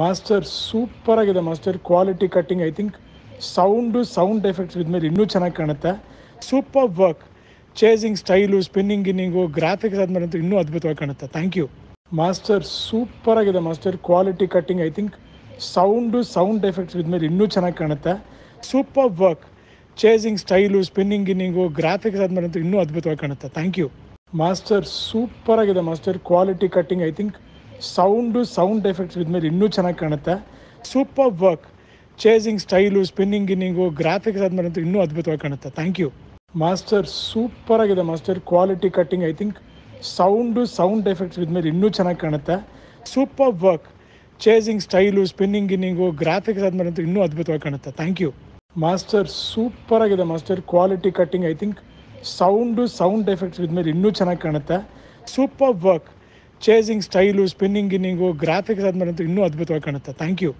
Master super ಆಗಿದೆ master quality cutting I think sound sound effects ಇದ್ಮೇಲೆ ಇನ್ನೂ ಚೆನ್ನಾಗಿ ಕಾಣುತ್ತೆ. Super work chasing style spinning ginning graphics ಆದ್ಮೇಲೆ ಅಂತೂ ಇನ್ನೂ ಅದ್ಭುತವಾಗಿ ಕಾಣುತ್ತೆ. ಥ್ಯಾಂಕ್ ಯು ಮಾಸ್ಟರ್ ಸೂಪರ್ ಆಗಿದೆ master quality cutting I think sound sound effects ಇದ್ಮೇಲೆ ಇನ್ನೂ ಚೆನ್ನಾಗಿ ಕಾಣುತ್ತೆ. Super work chasing style spinning ginning graphics ಆದ್ಮೇಲೆ ಅಂತೂ ಇನ್ನೂ ಅದ್ಭುತವಾಗಿ ಕಾಣುತ್ತೆ. ಥ್ಯಾಂಕ್ ಯು ಮಾಸ್ಟರ್ ಸೂಪರ್ ಆಗಿದೆ master quality cutting I think sound sound effects ಇದ್ಮೇಲೆ ಇನ್ನೂ ಚೆನ್ನಾಗಿ ಕಾಣುತ್ತೆ. Super work chasing style spinning ginning graphics ಆದ್ಮೇಲೆ ಅಂತೂ ಇನ್ನೂ ಅದ್ಭುತವಾಗಿ ಕಾಣುತ್ತೆ. ಥ್ಯಾಂಕ್ ಯು ಮಾಸ್ಟರ್ ಸೂಪರ್ ಆಗಿದೆ master quality cutting I think sound sound effects ಇದ್ಮೇಲೆ ಇನ್ನೂ ಚೆನ್ನಾಗಿ ಕಾಣುತ್ತೆ. Super work chasing style spinning ginning graphics ಆದ್ಮೇಲೆ ಅಂತೂ ಇನ್ನೂ ಅದ್ಭುತವಾಗಿ ಕಾಣುತ್ತೆ. ಥ್ಯಾಂಕ್ ಯು ಮಾಸ್ಟರ್ ಸೂಪರ್ ಆಗಿದೆ master quality cutting I think sound sound effects ಇದ್ಮೇಲೆ ಇನ್ನೂ ಚೆನ್ನಾಗಿ ಕಾಣುತ್ತೆ. Super work chasing style spinning ginning graphics ಆದ್ಮೇಲೆ ಅಂತೂ ಇನ್ನೂ ಅದ್ಭುತವಾಗಿ ಕಾಣುತ್ತೆ. Thank you